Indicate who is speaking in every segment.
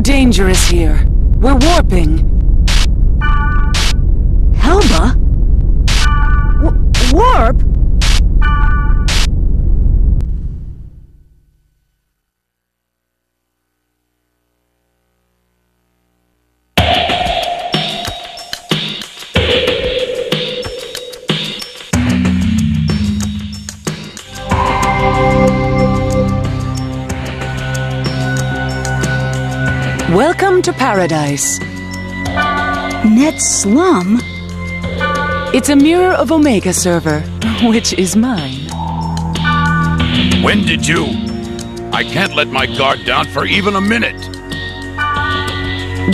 Speaker 1: dangerous here. We're warping.
Speaker 2: Helba?
Speaker 1: Welcome to paradise.
Speaker 2: Net Slum?
Speaker 1: It's a mirror of Omega server, which is mine.
Speaker 3: When did you? I can't let my guard down for even a minute.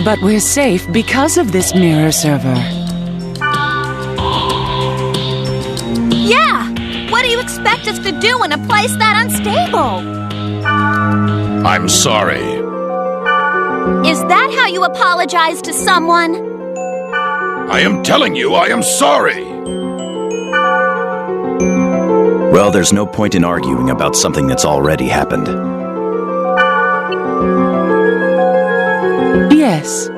Speaker 1: But we're safe because of this mirror server.
Speaker 4: Yeah! What do you expect us to do in a place that unstable?
Speaker 3: I'm sorry.
Speaker 4: Is that how you apologize to someone?
Speaker 3: I am telling you, I am sorry.
Speaker 5: Well, there's no point in arguing about something that's already happened.
Speaker 1: Yes.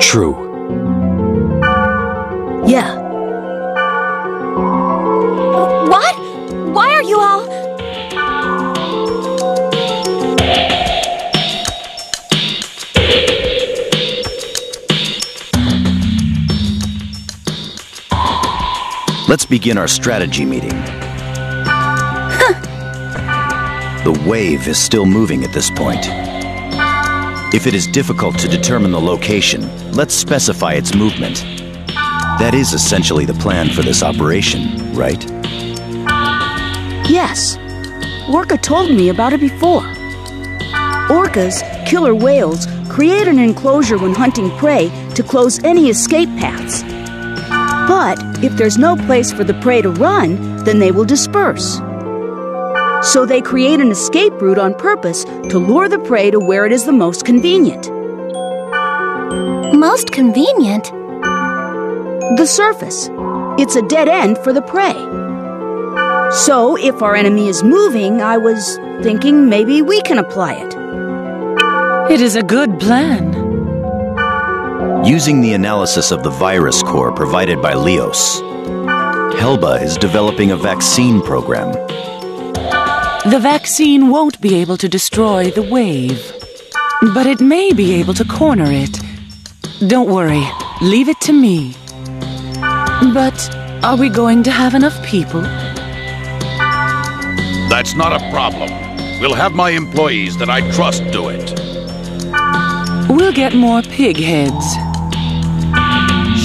Speaker 6: True.
Speaker 5: Let's begin our strategy meeting. the wave is still moving at this point. If it is difficult to determine the location, let's specify its movement. That is essentially the plan for this operation, right?
Speaker 2: Yes. Orca told me about it before. Orcas, killer whales, create an enclosure when hunting prey to close any escape paths. But if there's no place for the prey to run, then they will disperse. So they create an escape route on purpose to lure the prey to where it is the most convenient
Speaker 4: Most convenient.
Speaker 2: the surface. It's a dead end for the prey. So if our enemy is moving, I was thinking maybe we can apply it.
Speaker 1: It is a good plan.
Speaker 5: Using the analysis of the virus core provided by Lios, Helba is developing a vaccine program.
Speaker 1: The vaccine won't be able to destroy the wave. But it may be able to corner it. Don't worry, leave it to me. But are we going to have enough people?
Speaker 3: That's not a problem. We'll have my employees that I trust do it.
Speaker 1: We'll get more pig heads.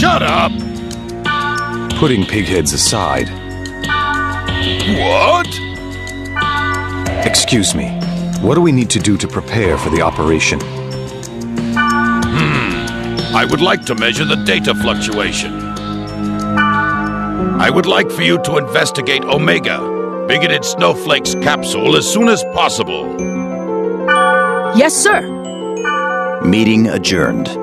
Speaker 3: Shut up!
Speaker 6: Putting pigheads aside,
Speaker 3: What?
Speaker 6: excuse me, what do we need to do to prepare for the operation? Hmm.
Speaker 3: I would like to measure the data fluctuation. I would like for you to investigate Omega, Bigoted Snowflake's capsule, as soon as possible.
Speaker 2: Yes, sir.
Speaker 5: Meeting adjourned.